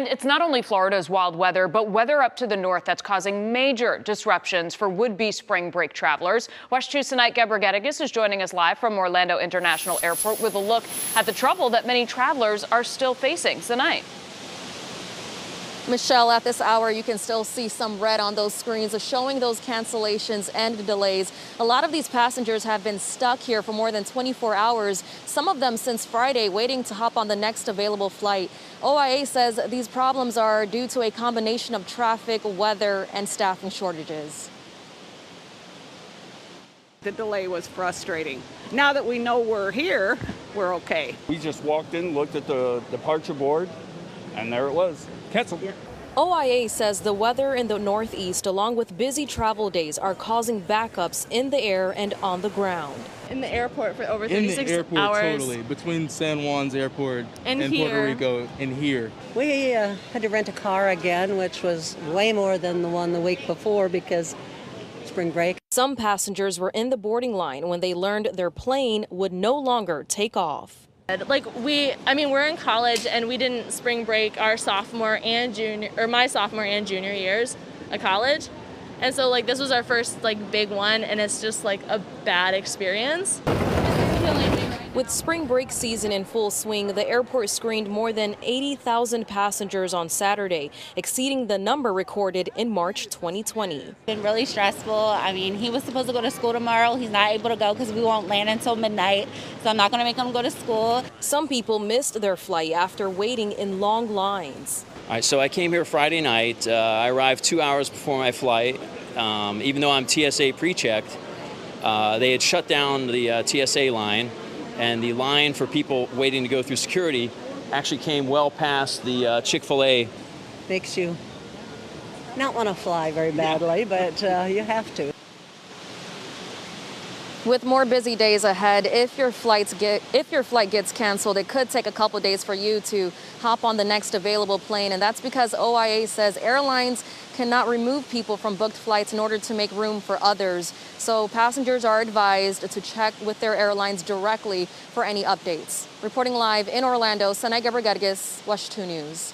And it's not only Florida's wild weather, but weather up to the north that's causing major disruptions for would-be spring break travelers. WESH 2's tonight, Gebregiorgis is joining us live from Orlando International Airport with a look at the trouble that many travelers are still facing tonight. Michelle, at this hour, you can still see some red on those screens showing those cancellations and delays. A lot of these passengers have been stuck here for more than 24 hours, some of them since Friday, waiting to hop on the next available flight. OIA says these problems are due to a combination of traffic, weather, and staffing shortages. The delay was frustrating. Now that we know we're here, we're okay. We just walked in, looked at the departure board, and there it was. Canceled. OIA says the weather in the Northeast, along with busy travel days, are causing backups in the air and on the ground. in the airport for over 36 hours. in the airport hours. totally between San Juan's airport And Puerto. Rico and here. We uh, had to rent a car again, which was way more than the one the week before because spring break. Some passengers were in the boarding line when they learned their plane would no longer take off. Like we, I mean, we're in college and we didn't spring break our sophomore and junior, or my sophomore and junior years of college, and so like this was our first like big one, and it's just like a bad experience. With spring break season in full swing, the airport screened more than 80,000 passengers on Saturday, exceeding the number recorded in March 2020. been really stressful. I mean, he was supposed to go to school tomorrow. He's not able to go because we won't land until midnight. So I'm not going to make him go to school. Some people missed their flight after waiting in long lines. All right, so I came here Friday night. Uh, I arrived two hours before my flight. Um, even though I'm TSA pre-checked, uh, they had shut down the uh, TSA line, and the line for people waiting to go through security actually came well past the uh, Chick-fil-A. Makes you not want to fly very badly, but uh, you have to. With more busy days ahead, if your flights get if your flight gets canceled, it could take a couple days for you to hop on the next available plane, and that's because OIA says airlines cannot remove people from booked flights in order to make room for others. So passengers are advised to check with their airlines directly for any updates. Reporting live in Orlando, Senait Gebregiorgis WESH 2 News.